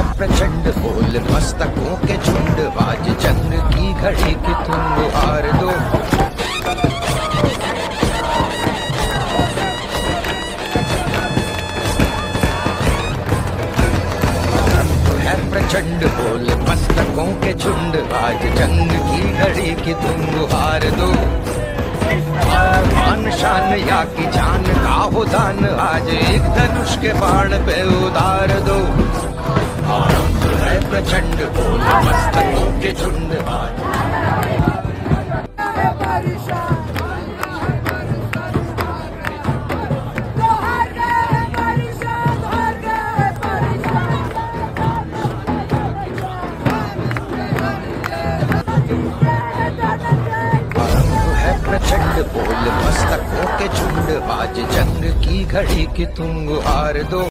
प्रचंड बोल मस्तकों के झुंड बाज जंग की घड़ी की तुम हार दो। है प्रचंड बोल मस्तकों के झुंड, आज जंग की घड़ी की तुम हार दो। मान शान या की जान का हो दान, आज एक धनुष के बाण पे आरंभ बोल मस्तकों के झुंड बोल मस्तकों के झुंड आज जंग की घड़ी की तुम हार दो।